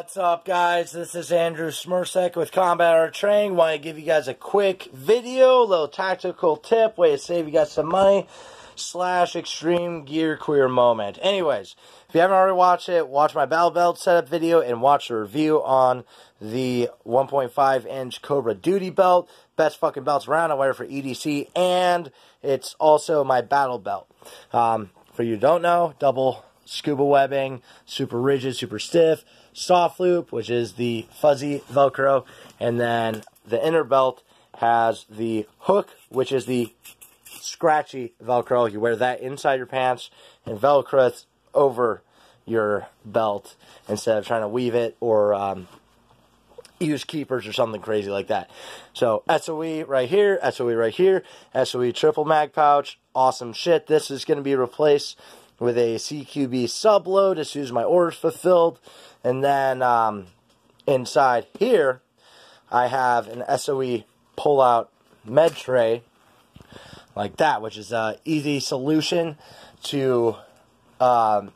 What's up, guys? This is Andrew Smersek with Combat Art Training. Want to give you guys a quick video, a little tactical tip, way to save you guys some money, slash extreme gear queer moment. Anyways, if you haven't already watched it, watch my battle belt setup video and watch the review on the 1.5 inch Cobra Duty belt. Best fucking belts around. I wear it for EDC, and it's also my battle belt. Um, for you don't know, double scuba webbing, super rigid, super stiff soft loop, which is the fuzzy Velcro, and then the inner belt has the hook, which is the scratchy Velcro. You wear that inside your pants and Velcro over your belt instead of trying to weave it or um, use keepers or something crazy like that. So SOE right here, SOE right here, SOE triple mag pouch, awesome shit. This is going to be replaced with a CQB subload as soon as my order's fulfilled. And then um, inside here, I have an SOE pull-out med tray like that, which is an easy solution to um,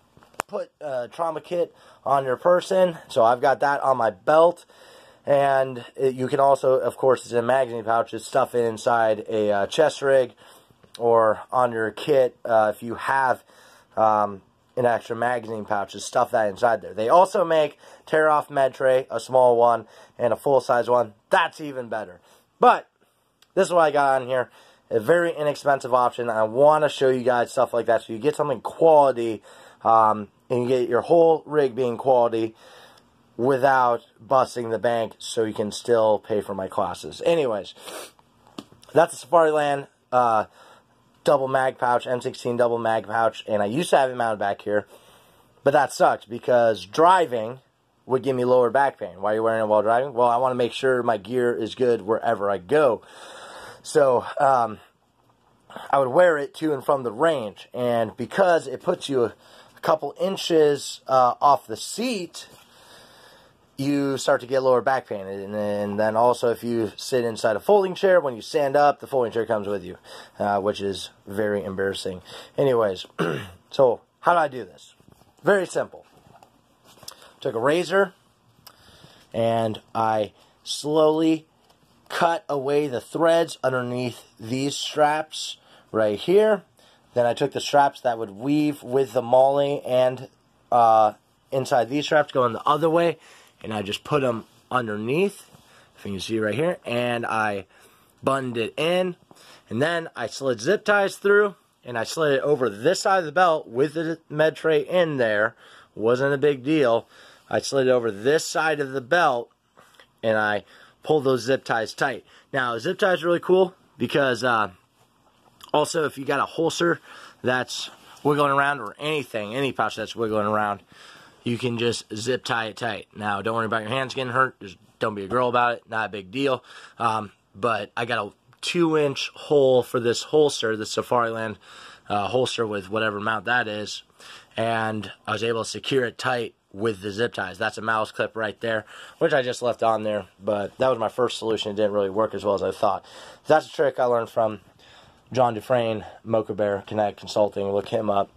put a trauma kit on your person. So I've got that on my belt. And it, you can also, of course, it's a magazine pouch, just stuff it inside a uh, chest rig or on your kit uh, if you have um, an extra magazine pouch to stuff that inside there. They also make tear off med tray, a small one, and a full size one. That's even better. But this is what I got on here. A very inexpensive option. I want to show you guys stuff like that so you get something quality um, and you get your whole rig being quality without busting the bank so you can still pay for my classes. Anyways, that's the Safariland uh, double mag pouch, M16 double mag pouch, and I used to have it mounted back here, but that sucked because driving would give me lower back pain. Why are you wearing it while driving? Well, I want to make sure my gear is good wherever I go. So, um, I would wear it to and from the range, and because it puts you a, couple inches uh, off the seat, you start to get lower back pain. And, and, then also if you sit inside a folding chair, when you stand up, the folding chair comes with you, uh, which is very embarrassing. Anyways, so how do I do this? Very simple. Took a razor and I slowly cut away the threads underneath these straps right here. Then I took the straps that would weave with the MOLLE and uh, inside these straps going the other way and I just put them underneath, if you can see right here, and I buttoned it in, and then I slid zip ties through, and I slid it over this side of the belt with the med tray in there. Wasn't a big deal. I slid it over this side of the belt, and I pulled those zip ties tight. Now, zip ties are really cool because uh, also if you got a holster that's wiggling around or anything, any pouch that's wiggling around, you can just zip tie it tight. Now, don't worry about your hands getting hurt. Just don't be a girl about it. Not a big deal. Um, but I got a two inch hole for this holster, the Safariland uh, holster with whatever mount that is. And I was able to secure it tight with the zip ties. That's a Malice clip right there, which I just left on there. But that was my first solution. It didn't really work as well as I thought. That's a trick I learned from John Dufresne, Mocha Bear Connect Consulting. Look him up.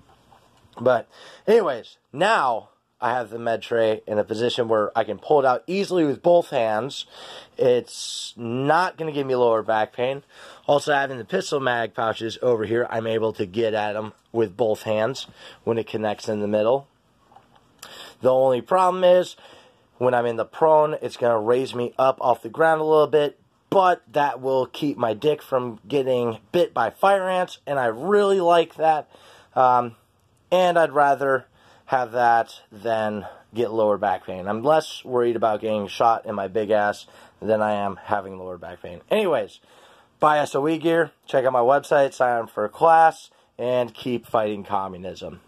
But anyways, now I have the med tray in a position where I can pull it out easily with both hands. It's not going to give me lower back pain. Also, having the pistol mag pouches over here, I'm able to get at them with both hands when it connects in the middle. The only problem is when I'm in the prone, it's going to raise me up off the ground a little bit, but that will keep my dick from getting bit by fire ants, and I really like that. Um, and I'd rather have that than get lower back pain. I'm less worried about getting shot in my big ass than I am having lower back pain. Anyways, buy SOE gear, check out my website, sign up for a class, and keep fighting communism.